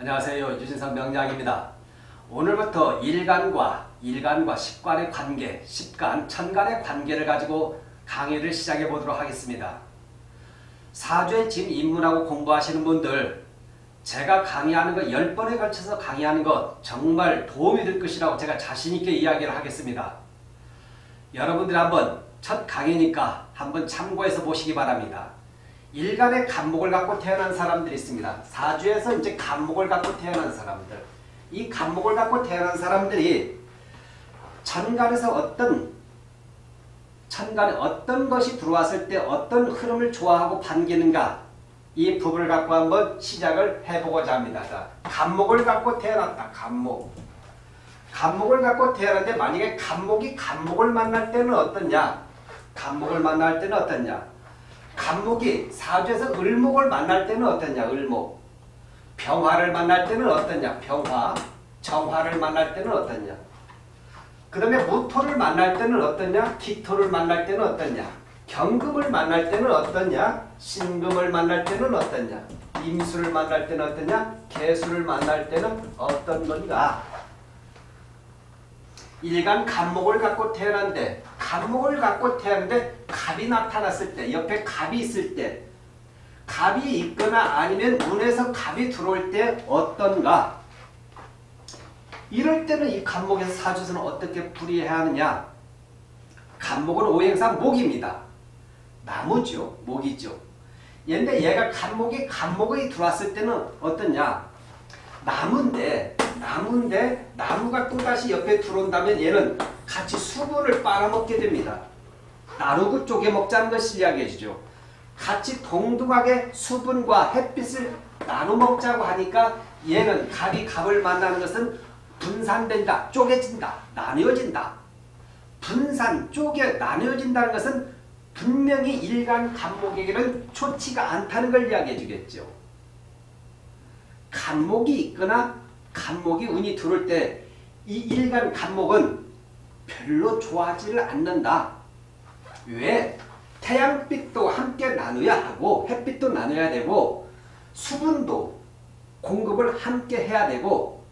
안녕하세요. 유진성 명장입니다. 오늘부터 일간과 일간과 십간의 관계, 십간, 천간의 관계를 가지고 강의를 시작해 보도록 하겠습니다. 사주에 지금 입문하고 공부하시는 분들 제가 강의하는 거 10번에 걸쳐서 강의하는 것 정말 도움이 될 것이라고 제가 자신있게 이야기를 하겠습니다. 여러분들이 한번 첫 강의니까 한번 참고해서 보시기 바랍니다. 일간의 간목을 갖고 태어난 사람들이 있습니다. 사주에서 이제 간목을 갖고 태어난 사람들. 이 간목을 갖고 태어난 사람들이 천간에서 어떤 천간에 어떤 것이 들어왔을 때 어떤 흐름을 좋아하고 반기는가 이 부분을 갖고 한번 시작을 해보고자 합니다. 자, 간목을 갖고 태어났다. 간목. 간목을 갖고 태어났는데 만약에 간목이 간목을 만날 때는 어떻냐? 간목을 만날 때는 어떻냐? 간목이 사주에서 을목을 만날 때는 어떠냐? 을목. 병화를 만날 때는 어떠냐? 병화. 정화를 만날 때는 어떠냐? 그 다음에 무토를 만날 때는 어떠냐? 기토를 만날 때는 어떠냐? 경금을 만날 때는 어떠냐? 신금을 만날 때는 어떠냐? 임수를 만날 때는 어떠냐? 개수를 만날 때는 어떤 건가? 일간 간목을 갖고 태어난데 간목을 갖고 태어났는데 갑이 나타났을 때 옆에 갑이 있을 때 갑이 있거나 아니면 문에서 갑이 들어올 때 어떤가? 이럴 때는 이 간목에서 사주에서는 어떻게 풀이해야 하느냐? 간목은 오행상 목입니다. 나무죠 목이죠. 얘인데 얘가 간목이 간목이 들어왔을 때는 어떠냐? 나무인데 나무인데 나무가 또다시 옆에 들어온다면 얘는 같이 수분을 빨아먹게 됩니다. 나누고 쪼개 먹자는 이야기해 주죠. 같이 동등하게 수분과 햇빛을 나눠 먹자고 하니까 얘는 갑이 갑을 만나는 것은 분산된다, 쪼개진다, 나뉘어진다. 분산, 쪼개, 나뉘어진다는 것은 분명히 일간 간목에게는 좋지가 않다는 걸 이야기해 주겠죠. 간목이 있거나 간목이 운이 들어올 때 이 일간 간목은 별로 좋아하지를 않는다. 왜? 태양빛도 함께 나눠야 하고 햇빛도 나눠야 되고 수분도 공급을 함께 해야 되고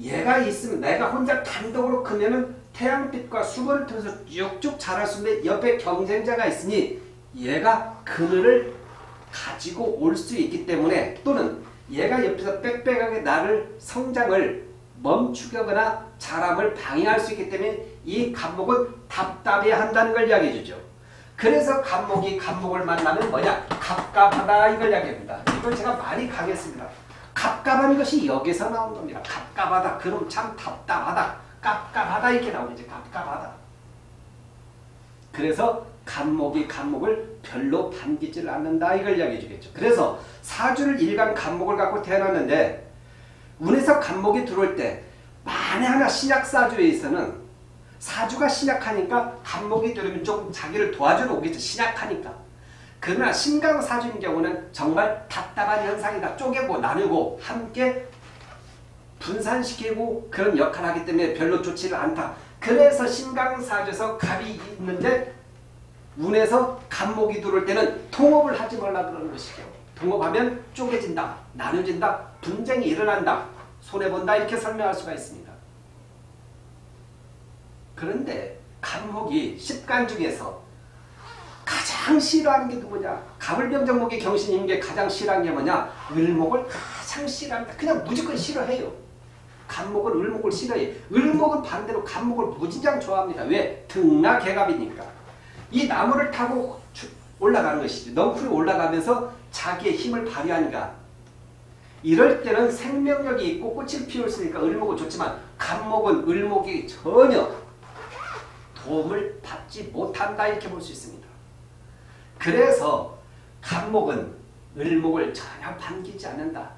얘가 있으면 내가 혼자 단독으로 크면은 태양빛과 수분을 통해서 쭉쭉 자랄 수 있는데 옆에 경쟁자가 있으니 얘가 그늘을 가지고 올 수 있기 때문에 또는 얘가 옆에서 빽빽하게 나를 성장을 멈추거나 자람을 방해할 수 있기 때문에 이 감목은 답답해 한다는 걸 이야기해 주죠. 그래서 감목이 감목을 만나면 뭐냐? 갑갑하다 이걸 이야기합니다. 이걸 제가 많이 가겠습니다. 갑갑한 것이 여기서 나온 겁니다. 갑갑하다. 그럼 참 답답하다. 깝깝하다 이렇게 나오죠. 갑갑하다. 그래서 간목이 간목을 별로 반기질 않는다 이걸 이야기해 주겠죠. 그래서 사주를 일간 간목을 갖고 태어났는데 운에서 간목이 들어올 때 만에 하나 신약 사주에서는 사주가 신약하니까 간목이 들어오면 조금 자기를 도와주러 오겠죠. 신약하니까. 그러나 신강 사주인 경우는 정말 답답한 현상이다. 쪼개고 나누고 함께 분산시키고 그런 역할을 하기 때문에 별로 좋지는 않다. 그래서 신강사주에서 갑이 있는데 운에서 간목이 들어올 때는 통업을 하지 말라 그러는 것이죠. 통업하면 쪼개진다, 나눠진다, 분쟁이 일어난다, 손해본다 이렇게 설명할 수가 있습니다. 그런데 간목이 십간 중에서 가장 싫어하는 게 누구냐? 가불병정목의 경신인 게 가장 싫어하는 게 뭐냐? 을목을 가장 싫어합니다. 그냥 무조건 싫어해요. 간목은 을목을 싫어해. 을목은 반대로 간목을 무진장 좋아합니다. 왜? 등나 개갑이니까. 이 나무를 타고 올라가는 것이죠. 넝쿨이 올라가면서 자기의 힘을 발휘하니까 이럴 때는 생명력이 있고 꽃을 피울 수 있으니까 을목은 좋지만 간목은 을목이 전혀 도움을 받지 못한다 이렇게 볼 수 있습니다. 그래서 간목은 을목을 전혀 반기지 않는다.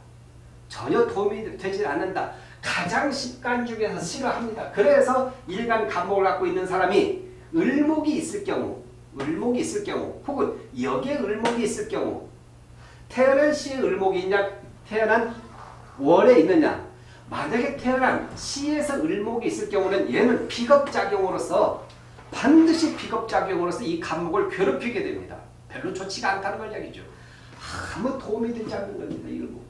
전혀 도움이 되지 않는다. 가장 십간 중에서 싫어합니다. 그래서 일간 간목을 갖고 있는 사람이 을목이 있을 경우 을목이 있을 경우 혹은 여기에 을목이 있을 경우 태어난 시에 을목이 있냐 태어난 월에 있느냐 만약에 태어난 시에서 을목이 있을 경우는 얘는 비겁작용으로서 반드시 비겁작용으로서 이 간목을 괴롭히게 됩니다. 별로 좋지가 않다는 걸 이야기죠. 아무 도움이 되지 않는 겁니다. 이 을목.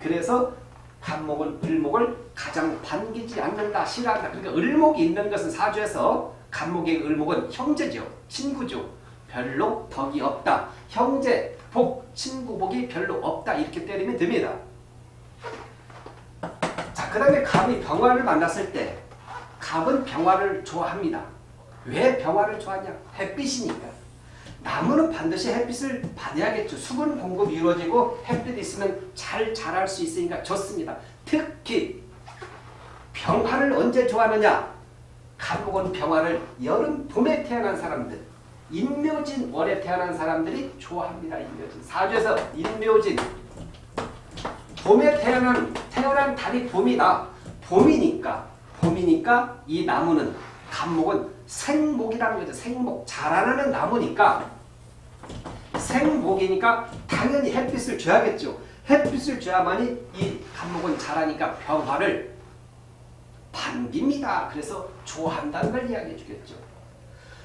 그래서 간목은 을목을 가장 반기지 않는다, 싫어한다. 그러니까 을목이 있는 것은 사주에서 간목의 을목은 형제죠. 친구죠. 별로 덕이 없다. 형제, 복, 친구 복이 별로 없다. 이렇게 때리면 됩니다. 자, 그 다음에 갑이 병화를 만났을 때 갑은 병화를 좋아합니다. 왜 병화를 좋아하냐? 햇빛이니까. 나무는 반드시 햇빛을 받아야겠죠. 수분 공급이 이루어지고 햇빛이 있으면 잘 자랄 수 있으니까 좋습니다. 특히 병화를 언제 좋아하느냐? 간목은 병화를 여름, 봄에 태어난 사람들 인묘진 월에 태어난 사람들이 좋아합니다. 인묘진. 사주에서 인묘진 봄에 태어난 태어난 달이 봄이다. 봄이니까 봄이니까 이 나무는 간목은 생목이라는 거죠. 생목 자라나는 나무니까 생목이니까 당연히 햇빛을 줘야겠죠. 햇빛을 줘야만이 이 간목은 자라니까 병화를 반깁니다. 그래서 좋아한다는 걸 이야기해 주겠죠.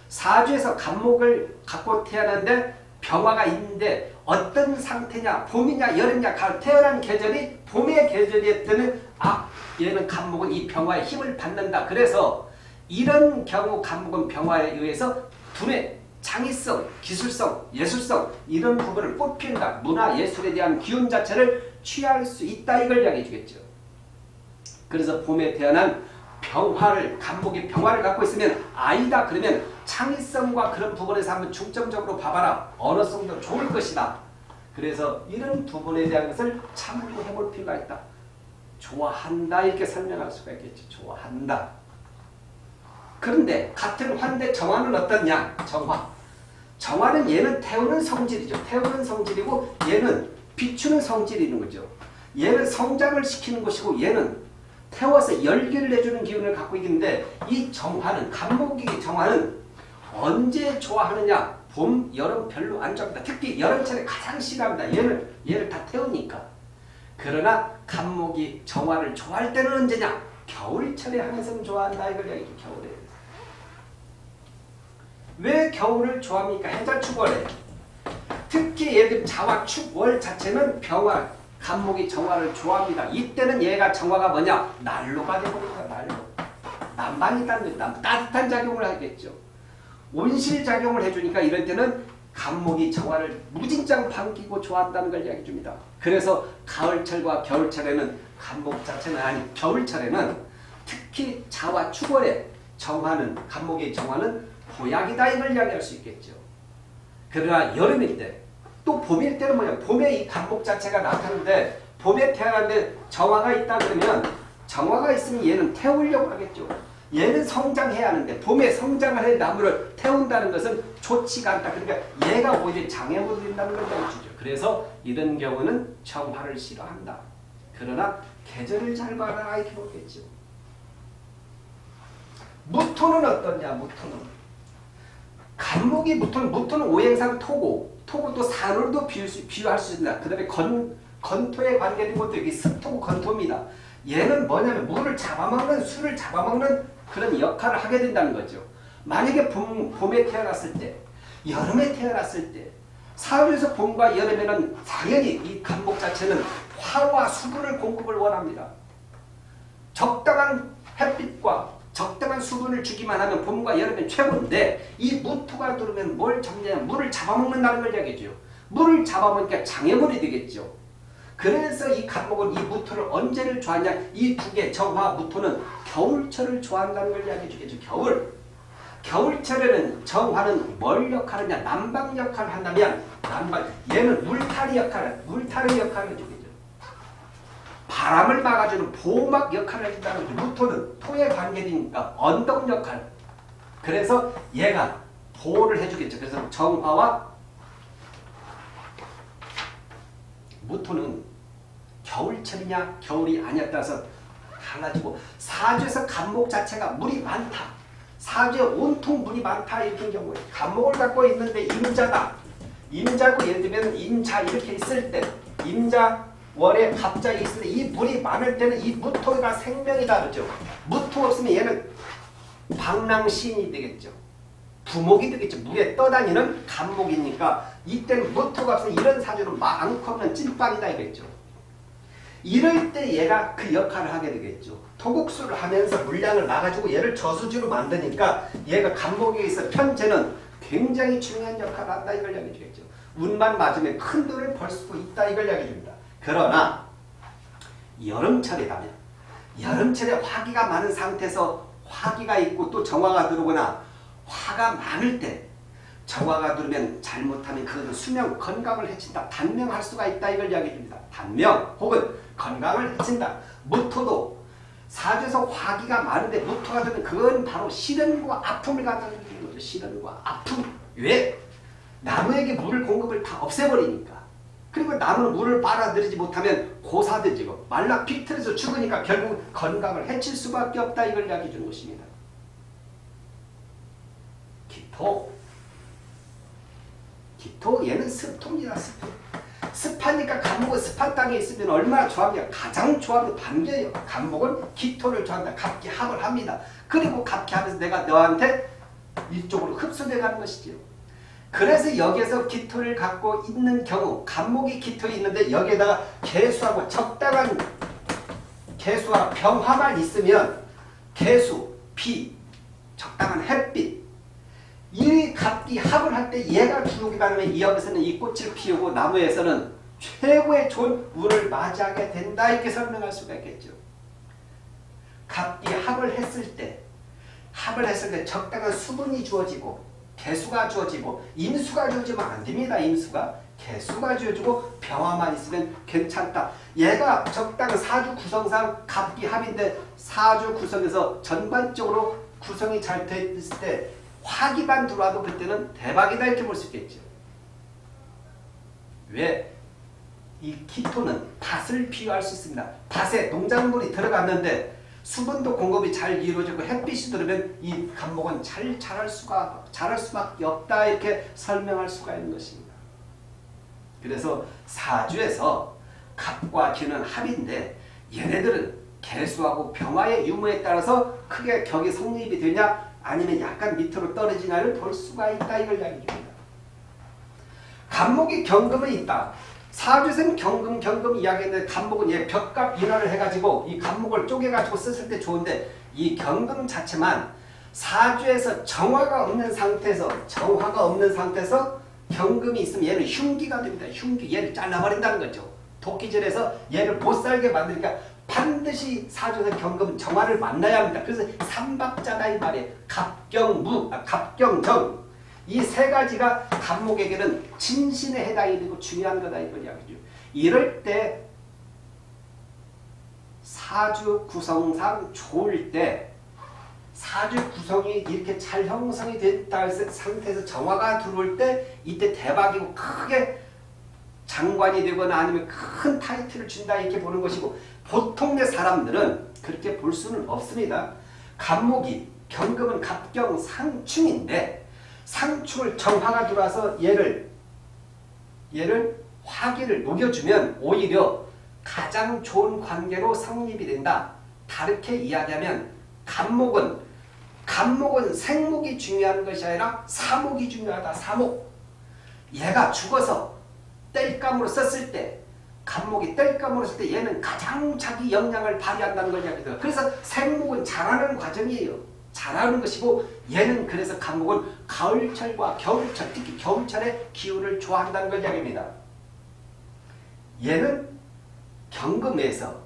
사주에서 간목을 갖고 태어났는데 병화가 있는데 어떤 상태냐 봄이냐 여름이냐 가을 태어난 계절이 봄의 계절이었더니 아 얘는 간목은 이 병화의 힘을 받는다. 그래서 이런 경우 간목은 병화에 의해서 두뇌 창의성, 기술성, 예술성 이런 부분을 꽃핀다. 문화 예술에 대한 기운 자체를 취할 수 있다 이걸 이야기해 주겠죠. 그래서 봄에 태어난 병화를 간목이 병화를 갖고 있으면 아이다 그러면 창의성과 그런 부분에서 한번 중점적으로 봐봐라. 어느 정도 좋을 것이다. 그래서 이런 부분에 대한 것을 참고해 볼 필요가 있다. 좋아한다 이렇게 설명할 수가 있겠죠. 좋아한다. 그런데 같은 환대 정화는 어떻냐? 정화. 정화는 얘는 태우는 성질이죠. 태우는 성질이고 얘는 비추는 성질이 있는 거죠. 얘는 성장을 시키는 것이고 얘는 태워서 열기를 내주는 기운을 갖고 있는데 이 정화는 간목이 정화는 언제 좋아하느냐? 봄, 여름 별로 안 좋아합니다. 특히 여름철에 가장 싫어합니다. 얘를 얘를 다 태우니까. 그러나 간목이 정화를 좋아할 때는 언제냐? 겨울철에 하면서 좋아한다 이걸 얘기죠. 겨울에. 왜 겨울을 좋아합니까? 해자 축월에. 특히 예를 들면 자와 축월 자체는 병화, 간목이 정화를 좋아합니다. 이때는 얘가 정화가 뭐냐? 난로가 되버립니다. 난로. 난방이 딴 따뜻한 작용을 하겠죠. 온실 작용을 해주니까 이럴 때는 간목이 정화를 무진장 반기고 좋아한다는 걸 이야기해 줍니다. 그래서 가을철과 겨울철에는 간목 자체는 아니 겨울철에는 특히 자와 축월에 정화는 간목의 정화는 보약이다 이걸 이야기할 수 있겠죠. 그러나 여름일 때 또 봄일 때는 뭐냐 봄에 이 간목 자체가 나타나는데 봄에 태어났는데 정화가 있다 그러면 정화가 있으면 얘는 태우려고 하겠죠. 얘는 성장해야 하는데 봄에 성장을 해 나무를 태운다는 것은 좋지가 않다. 그러니까 얘가 오히려 장애물이 된다는 걸 보여주죠. 그래서 이런 경우는 정화를 싫어한다. 그러나 계절을 잘 봐라 이렇게 보겠죠. 무토는 어떠냐 무토는 간목이 무토는 무토는 오행상 토고 또 산울도 비유, 비유할 수 있다. 그 다음에 건, 건토에 관계된 것도 여기 습토고 건토입니다. 얘는 뭐냐면 물을 잡아먹는 술을 잡아먹는 그런 역할을 하게 된다는 거죠. 만약에 봄, 봄에 태어났을 때 여름에 태어났을 때 사흘에서 봄과 여름에는 당연히 이 간목 자체는 화와 수분을 공급을 원합니다. 적당한 햇빛과 적당한 수분을 주기만 하면 봄과 여름엔 최고인데 이 무토가 들어오면 뭘 잡냐 물을 잡아먹는다는 걸 얘기죠. 물을 잡아먹으니까 장애물이 되겠죠. 그래서 이 간목은 이 무토를 언제를 좋아하냐 이 두 개 정화 무토는 겨울철을 좋아한다는 걸 이야기해 주겠죠. 겨울. 겨울철에는 정화는 뭘 역할을 하냐 난방 역할을 한다면 난방 얘는 물타리 역할을 물타리 역할을 해주겠죠. 바람을 막아주는 보호막 역할을 해준다는 거죠. 무토는 토에 관계되니까 언덕 역할. 그래서 얘가 보호를 해주겠죠. 그래서 정화와 무토는 겨울철이냐 겨울이 아니냐 따라서 달라지고 사주에서 간목 자체가 물이 많다. 사주에 온통 물이 많다 이런 경우에 간목을 갖고 있는데 임자다. 임자고 예를 들면 임자 이렇게 있을 때 임자 월에 갑자기 있을 때 이 물이 많을 때는 이 무토가 생명이다 그러죠. 무토 없으면 얘는 방랑시인이 되겠죠. 부목이 되겠죠. 물에 떠다니는 간목이니까 이때는 무토가 없으면 이런 사주는 많고 없는 찐빵이다 이겠죠. 이럴 때 얘가 그 역할을 하게 되겠죠. 토국수를 하면서 물량을 막아주고 얘를 저수지로 만드니까 얘가 간목에 있어 편제는 굉장히 중요한 역할을 한다 이걸 이야기해 주겠죠. 운만 맞으면 큰 돈을 벌 수도 있다 이걸 이야기해 줍니다. 그러나 여름철이라면 여름철에 화기가 많은 상태에서 화기가 있고 또 정화가 들어오거나 화가 많을 때 정화가 들으면 잘못하면 그것은 수명 건강을 해친다. 단명할 수가 있다 이걸 이야기해 줍니다. 단명 혹은 건강을 해친다. 무토도 사주에서 화기가 많은데 무토가 되면 그건 바로 시련과 아픔을 주는 거죠. 시련과 아픔. 왜? 나무에게 물 공급을 다 없애버리니까. 그리고 나무는 물을 빨아들이지 못하면 고사되지고 말라 비틀어서 죽으니까 결국 건강을 해칠 수밖에 없다 이걸 이야기해 주는 것입니다. 기토. 기토 얘는 습토입니다. 습토. 습하니까 감목은 습한 땅에 있으면 얼마나 좋아하냐. 가장 좋아하는 반겨요. 감목은 기토를 좋아한다. 갑기합을 합니다. 그리고 갑기하면서 내가 너한테 이쪽으로 흡수돼 가는 것이지요. 그래서 여기에서 기토를 갖고 있는 경우 감목이 기토에 있는데 여기에다가 개수하고 적당한 개수와 병화만 있으면 개수, 비, 적당한 햇빛 이 각기 합을 할 때 얘가 주목이 가면 이 옆에서는 이 꽃을 피우고 나무에서는 최고의 좋은 운을 맞이하게 된다 이렇게 설명할 수가 있겠죠. 각기 합을 했을 때 합을 했을 때 적당한 수분이 주어지고 개수가 주어지고 임수가 주어지면 안 됩니다. 임수가 개수가 주어지고 병화만 있으면 괜찮다. 얘가 적당한 사주 구성상 갑기 합인데 사주 구성에서 전반적으로 구성이 잘 돼 있을 때 화기만 들어와도 그때는 대박이다 이렇게 볼 수 있겠죠. 왜? 이 키토는 밭을 비유할 수 있습니다. 밭에 농작물이 들어갔는데 수분도 공급이 잘 이루어지고 햇빛이 들어오면 이 감목은 잘 자랄 수가 자랄 수밖에 없다 이렇게 설명할 수가 있는 것입니다. 그래서 사주에서 갑과 기는 합인데 얘네들은 개수하고 병화의 유무에 따라서 크게 격이 성립이 되냐 아니면 약간 밑으로 떨어지냐를 볼 수가 있다 이걸 이야기합니다. 간목이 경금은 있다. 사주생 경금 경금 이야기했는데 간목은 얘 벽값 인화를 해가지고 이 간목을 쪼개가지고 썼을 때 좋은데 이 경금 자체만 사주에서 정화가 없는 상태에서 정화가 없는 상태에서 경금이 있으면 얘는 흉기가 됩니다. 흉기 얘를 잘라버린다는 거죠. 도끼질해서 얘를 못살게 만드니까 반드시 사주에서 경금 정화를 만나야 합니다. 그래서 삼박자다 이 말이에요. 갑경무, 아, 갑경정 이 세 가지가 간목에게는 진신에 해당이 되고 중요한 거다 이걸 이야기죠. 이럴 때 사주 구성상 좋을 때 사주 구성이 이렇게 잘 형성이 됐다 상태에서 정화가 들어올 때 이때 대박이고 크게 장관이 되거나 아니면 큰 타이틀을 준다 이렇게 보는 것이고 보통의 사람들은 그렇게 볼 수는 없습니다. 갑목이 경금은 갑경 상충인데 상충을 정화가 들어와서 얘를 얘를 화기를 녹여주면 오히려 가장 좋은 관계로 성립이 된다. 다르게 이야기하면 간목은 간목은 생목이 중요한 것이 아니라 사목이 중요하다. 사목. 얘가 죽어서 뗄감으로 썼을 때 간목이 뗄감으로 쓸때 얘는 가장 자기 역량을 발휘한다는 걸 이야기해요. 그래서 생목은 자라는 과정이에요. 자라는 것이고 얘는 그래서 간목은 가을철과 겨울철 특히 겨울철에 기후를 좋아한다는 걸 이야기합니다. 얘는 경금에서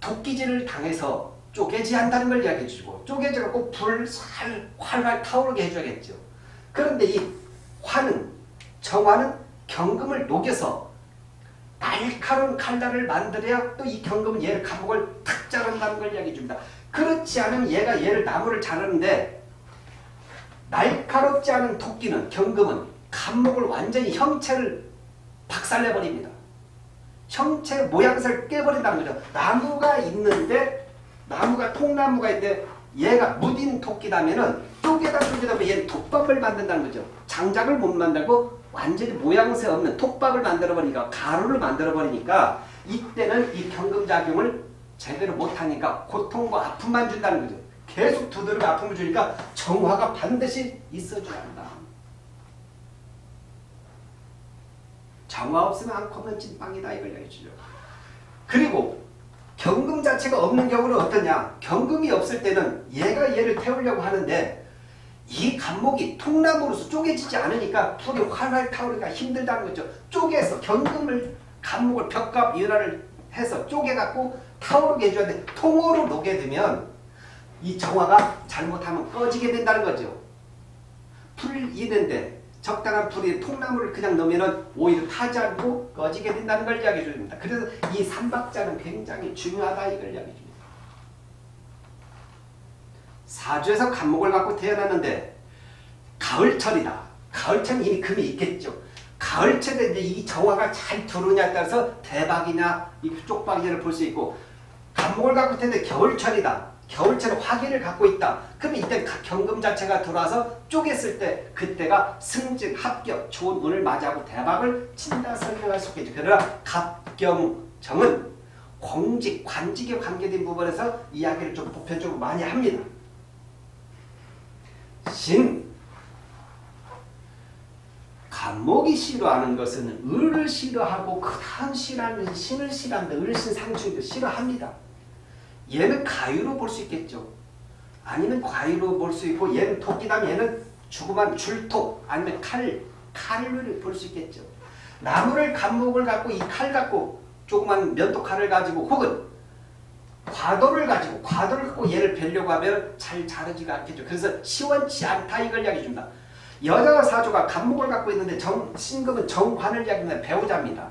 도끼질을 당해서 쪼개지 한다는 걸 이야기해 주고 쪼개져갖고 불을 살 활활 타오르게 해줘야겠죠. 그런데 이 화는 정화는 경금을 녹여서 날카로운 칼날을 만들어야 또 이 경금은 얘를 감옥을 탁 자른다는 걸 이야기해 줍니다. 그렇지 않으면 얘가 얘를 나무를 자르는데 날카롭지 않은 토끼는 경금은 감목을 완전히 형체를 박살내버립니다. 형체 모양새를 깨버린다는 거죠. 나무가 있는데 나무가 통나무가 있는데 얘가 무딘 토끼라면은 쪼개다 쪼개다 보면 얘는 톱밥을 만든다는 거죠. 장작을 못 만들고 완전히 모양새 없는 톱밥을 만들어버리니까 가루를 만들어버리니까 이때는 이 경금작용을 제대로 못하니까 고통과 아픔만 준다는 거죠. 계속 두드리고 아픔을 주니까 정화가 반드시 있어줘야 한다. 정화 없으면 없는 찐빵이다 이걸 얘기해주죠. 그리고 경금 자체가 없는 경우는 어떠냐? 경금이 없을 때는 얘가 얘를 태우려고 하는데 이 간목이 통나무로서 쪼개지지 않으니까 불이 활활 타오르기가 힘들다는 거죠. 쪼개서 경금을 간목을 벽과 이연화를 해서 쪼개갖고 타오르게 해줘야 돼. 통으로 녹게 되면 이 정화가 잘못하면 꺼지게 된다는 거죠. 불 있는데 적당한 불이 통나무를 그냥 넣으면 오히려 타지 않고 꺼지게 된다는 걸 이야기해 줍니다. 그래서 이 삼박자는 굉장히 중요하다 이걸 이야기해 줍니다. 사주에서 간목을 갖고 태어났는데 가을철이다. 가을철은 이미 금이 있겠죠. 가을철에 이 정화가 잘 들어오냐에 따라서 대박이냐 이 쪽박이냐를 볼 수 있고 간목을 갖고 태어났는데 겨울철이다. 겨울철에 화기를 갖고 있다. 그럼 이때 경금 자체가 들어와서 쪼갰을 때 그때가 승진, 합격, 좋은 운을 맞이하고 대박을 친다 설명할 수 있겠죠. 그러나 갑경정은 공직, 관직에 관계된 부분에서 이야기를 좀 보편적으로 많이 합니다. 신 간목이 싫어하는 것은 을을 싫어하고 그 다음 싫어하는 신을 싫어한다. 을신 상충도 싫어합니다. 얘는 가위로 볼 수 있겠죠. 아니면 과위로 볼 수 있고 얘는 토끼다면 얘는 죽음한 줄토 아니면 칼, 칼을 볼 수 있겠죠. 나무를 간목을 갖고 이 칼 갖고 조그만 면도칼을 가지고 혹은 과도를 가지고 과도를 갖고 얘를 벨려고 하면 잘 자르지가 않겠죠. 그래서 시원치 않다 이걸 이야기해 줍니다. 여자 사주가 간목을 갖고 있는데 정, 신금은 정관을 이야기합니다. 배우자입니다.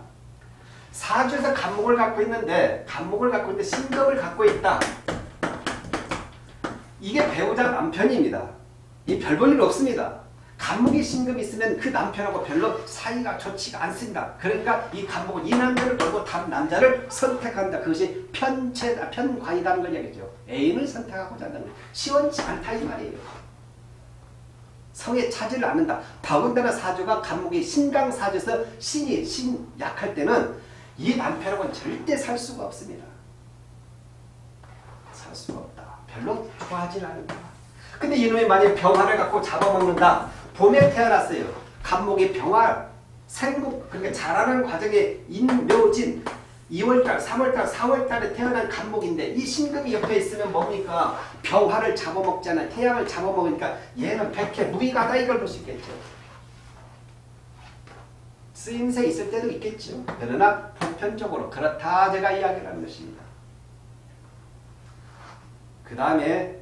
사주에서 간목을 갖고 있는데 간목을 갖고 있는데 신금을 갖고 있다. 이게 배우자 남편입니다. 이 별 볼 일 없습니다. 간목이 신금이 있으면 그 남편하고 별로 사이가 좋지가 않습니다. 그러니까 이 간목은 이 남자를 걸고 다른 남자를 선택한다. 그것이 편체다, 편과이다는 걸 얘기죠. 애인을 선택하고자 한다는. 시원치 않다 이 말이에요. 성에 차지를 않는다. 더군다나 사주가 간목이 신강 사주에서 신이 신 약할 때는 이 남편하고는 절대 살 수가 없습니다. 살 수가 없다. 별로 좋아하지 않는다. 근데 이놈이 만약 병화를 갖고 잡아먹는다. 봄에 태어났어요. 간목이 병화, 생국, 그러니까 자라는 과정에 인묘진, 2월달, 3월달, 4월달에 태어난 간목인데 이 신금이 옆에 있으면 뭡니까? 병화를 잡아먹잖아요. 태양을 잡아먹으니까 얘는 백해 무기가다 이걸 볼 수 있겠죠. 쓰임새 있을 때도 있겠죠. 그러나 보편적으로 그렇다 제가 이야기를 하는 것입니다. 그 다음에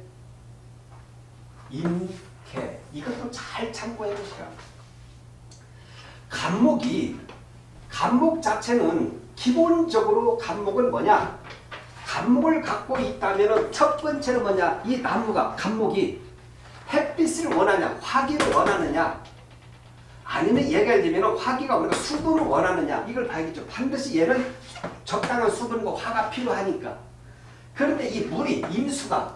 임계 이것도 잘 참고해 보시라. 간목이 간목 자체는 기본적으로 간목은 뭐냐? 간목을 갖고 있다면 첫 번째는 뭐냐? 이 나무가 간목이 햇빛을 원하냐? 화기를 원하느냐? 아니면 얘가 되면 화기가 우리가 수분을 원하느냐? 이걸 봐야겠죠. 반드시 얘는 적당한 수분과 화가 필요하니까. 그런데 이 물이 임수가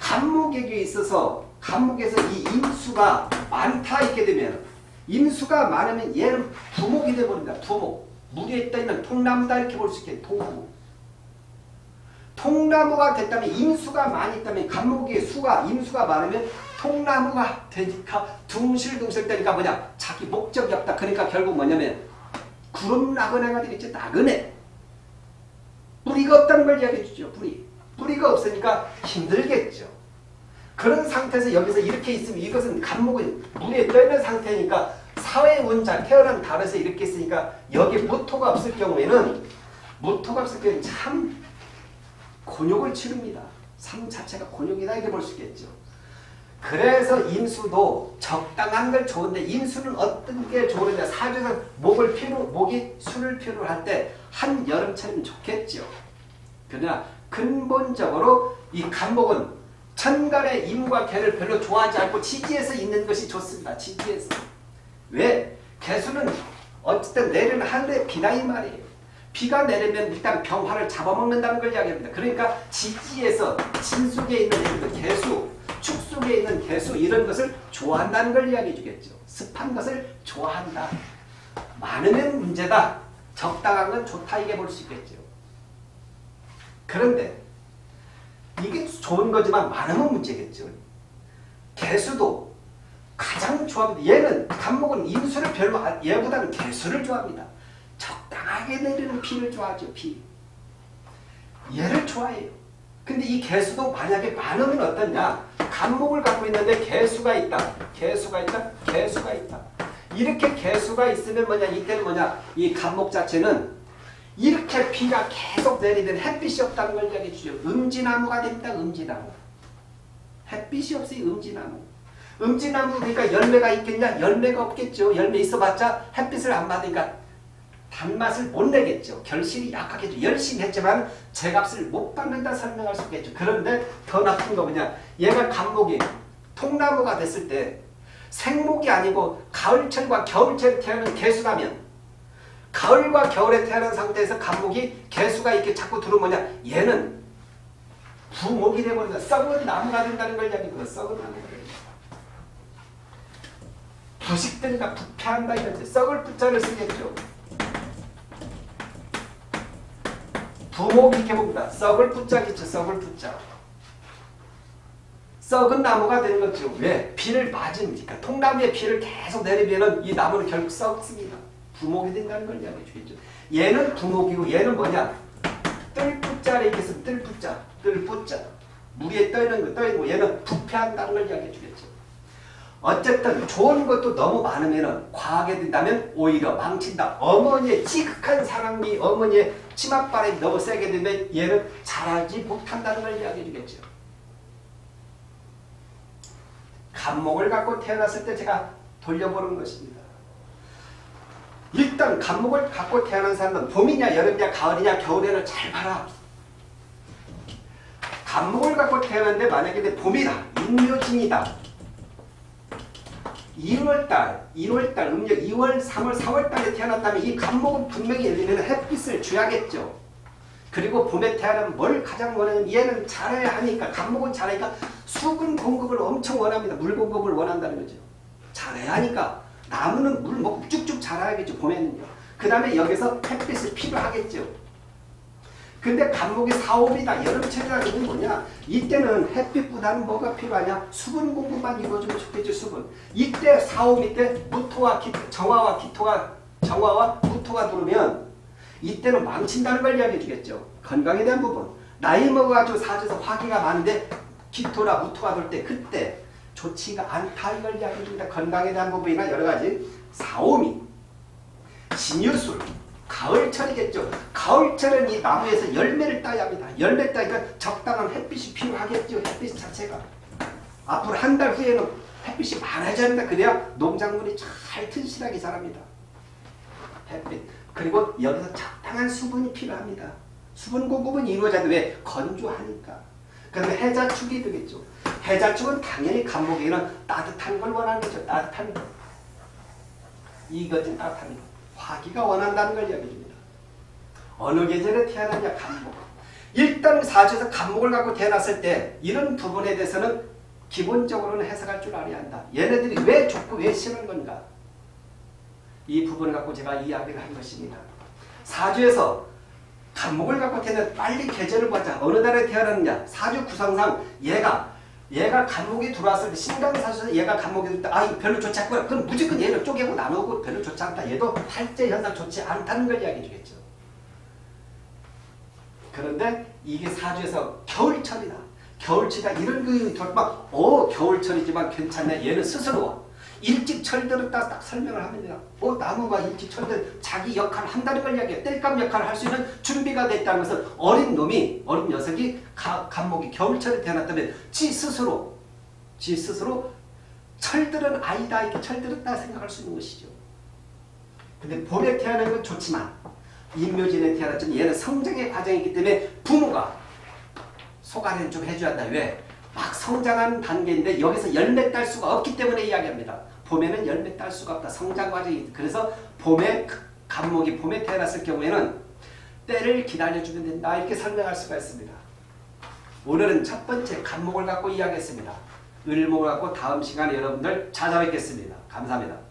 간목에게 있어서 간목에서 이 임수가 많다 있게 되면 임수가 많으면 얘는 부목이 되어버린다. 부목. 물에 있다면 통나무다 이렇게 볼 수 있겠네. 통나무. 통나무가 됐다면 임수가 많이 있다면 간목의 수가 임수가 많으면 통나무가 되니까 둥실둥실 되니까 뭐냐 자기 목적이 없다. 그러니까 결국 뭐냐면 구름 나그네가 되겠죠. 나그네. 뿌리가 없다는 걸 이야기해 주죠. 뿌리. 뿌리가 없으니까 힘들겠죠. 그런 상태에서 여기서 이렇게 있으면 이것은 간목은 물에 떠 있는 상태니까 사회 운자 태어난 달에서 이렇게 있으니까 여기 무토가 없을 경우에는 무토가 없을 경우에는 참 곤욕을 치릅니다. 삶 자체가 곤욕이다 이렇게 볼 수 있겠죠. 그래서 임수도 적당한 걸 좋은데 임수는 어떤 게 좋으냐 사주에서 목을 필요 목이 술을 필요로 할때 한 여름처럼 좋겠죠. 그러나 근본적으로 이 간목은 천간의 임과 개를 별로 좋아하지 않고 지지에서 있는 것이 좋습니다. 지지에서. 왜? 개수는 어쨌든 내리는 하늘의 비다 이 말이에요. 비가 내리면 일단 병화를 잡아먹는다는 걸 이야기합니다. 그러니까 지지에서 진 속에 있는 개수, 축 속에 있는 개수 이런 것을 좋아한다는 걸 이야기해 주겠죠. 습한 것을 좋아한다. 많으면 문제다. 적당한 건 좋다 이게 볼 수 있겠죠. 그런데 이게 좋은 거지만 많으면 문제겠죠. 개수도 가장 좋아합니다. 얘는 간목은 임수를 별로 얘보다는 개수를 좋아합니다. 적당하게 내리는 피를 좋아하죠. 피. 얘를 좋아해요. 근데 이 개수도 만약에 많으면 어떠냐? 간목을 갖고 있는데 개수가 있다. 개수가 있다. 개수가 있다. 이렇게 개수가 있으면 뭐냐? 이때는 뭐냐? 이 간목 자체는 이렇게 비가 계속 내리면 햇빛이 없다는 걸 이야기해 주죠. 음지나무가 됩니다. 음지나무. 햇빛이 없어요. 음지나무. 음지나무 그러니까 열매가 있겠냐? 열매가 없겠죠. 열매 있어봤자 햇빛을 안 받으니까 단맛을 못 내겠죠. 결실이 약하겠죠. 열심히 했지만 제값을 못 받는다 설명할 수 있겠죠. 그런데 더 나쁜 거 뭐냐? 얘가 감목이 통나무가 됐을 때 생목이 아니고 가을철과 겨울철에 태어난 개수라면 가을과 겨울에 태어난 상태에서 감목이 개수가 이렇게 자꾸 들어오면 뭐냐? 얘는 부목이 되버린다. 썩은 나무가 된다는 걸 이야기거든. 썩은 나무가. 부식된다, 부패한다 이거지. 썩을 부자를 쓰겠죠. 부목이 이렇게 봅니다. 썩을 부자겠죠. 썩을 부자. 썩은 나무가 되는 거죠. 왜? 비를 맞으니까. 통나무에 비를 계속 내리면 이 나무는 결국 썩습니다. 부목이 된다는 걸 이야기해 주겠죠. 얘는 부목이고 얘는 뭐냐? 뜰부자를 이렇게 쓰면 뜰부자. 뜰부자. 물 위에 떠있는 거, 떠있는 거. 얘는 부패한다는 걸 이야기해 주겠죠. 어쨌든 좋은 것도 너무 많으면 과하게 된다면 오히려 망친다. 어머니의 지극한 사랑이 어머니의 치맛바람이 너무 세게 되면 얘는 자라지 못한다는 걸 이야기해 주겠죠. 간목을 갖고 태어났을 때 제가 돌려보는 것입니다. 일단 간목을 갖고 태어난 사람은 봄이냐 여름이냐 가을이냐 겨울에는 잘 봐라. 간목을 갖고 태어났는데 만약에 내 봄이다. 인묘진이다. 2월달, 1월달, 음력 2월, 3월, 4월달에 태어났다면 이 간목은 분명히 열리면 햇빛을 줘야겠죠. 그리고 봄에 태어나면 뭘 가장 원하냐면 얘는 자라야 하니까 간목은 자라니까 수분 공급을 엄청 원합니다. 물 공급을 원한다는 거죠. 자라야 하니까 나무는 물 먹고 쭉쭉 자라야겠죠. 봄에는요. 그 다음에 여기서 햇빛이 필요하겠죠. 근데 간목이 사오이다 여름 철이라는 건 뭐냐? 이때는 햇빛보다는 뭐가 필요하냐? 수분 공급만 이루어지면 좋겠죠. 수분. 이때 사오미 때 무토와 기, 정화와 기토가 정화와 무토가 들어오면 이때는 망친다는 걸 이야기해 주겠죠. 건강에 대한 부분. 나이 먹어가지고 사주에서 화기가 많은데 기토나 무토가 돌 때 그때 좋지가 않다 이걸 이야기해 줍니다. 건강에 대한 부분이나 여러 가지 사오미, 진유술, 가을철이겠죠. 가을철은 이 나무에서 열매를 따야 합니다. 열매 따니까 적당한 햇빛이 필요하겠죠. 햇빛 자체가. 앞으로 한 달 후에는 햇빛이 많아져야 한다. 그래야 농작물이 잘 튼실하게 자랍니다. 햇빛. 그리고 여기서 적당한 수분이 필요합니다. 수분 공급은 이루어져야 돼. 왜? 건조하니까. 그다음에 해자축이 되겠죠. 해자축은 당연히 간목에는 따뜻한 걸 원하는 거죠. 따뜻한 거. 이것은 따뜻한 거. 화기가 원한다는 걸 이야기합니다. 어느 계절에 태어나냐 간목. 일단 사주에서 간목을 갖고 태어났을 때 이런 부분에 대해서는 기본적으로는 해석할 줄 알아야 한다. 얘네들이 왜 좋고 왜 싫은 건가? 이 부분을 갖고 제가 이야기를 한 것입니다. 사주에서 간목을 갖고 태어나 빨리 계절을 보자. 어느 달에 태어났느냐? 사주 구성상 얘가 얘가 간목이 들어왔을 때 신강사주에서 얘가 간목이 들때 아 별로 좋지 않고 그럼 무조건 얘를 쪼개고 나누고 별로 좋지 않다. 얘도 탈제 현상 좋지 않다는 걸 이야기해 주겠죠. 그런데 이게 사주에서 겨울철이다. 겨울철이다. 이런 그 돌박 어 겨울철이지만 괜찮네. 얘는 스스로 일찍 철들었다 딱 설명을 합니다. 어, 나무가 일찍 철들 자기 역할을 한다는 걸 이야기해요. 땔감 역할을 할 수 있는 준비가 됐다는 것은 어린 놈이 어린 녀석이 가, 간목이 겨울철에 태어났다면 지 스스로 지 스스로 철들은 아이다 이렇게 철들었다 생각할 수 있는 것이죠. 근데 봄에 태어난 건 좋지만 인묘진에 태어났지만 얘는 성장의 과정이기 때문에 부모가 소가리는 좀 해줘야 한다. 왜? 막 성장하는 단계인데 여기서 열매 딸 수가 없기 때문에 이야기합니다. 봄에는 열매 딸 수가 없다. 성장 과정이 그래서 봄에 간목이 봄에 태어났을 경우에는 때를 기다려주면 된다. 이렇게 설명할 수가 있습니다. 오늘은 첫 번째 간목을 갖고 이야기했습니다. 을목을 갖고 다음 시간에 여러분들 찾아뵙겠습니다. 감사합니다.